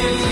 to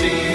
see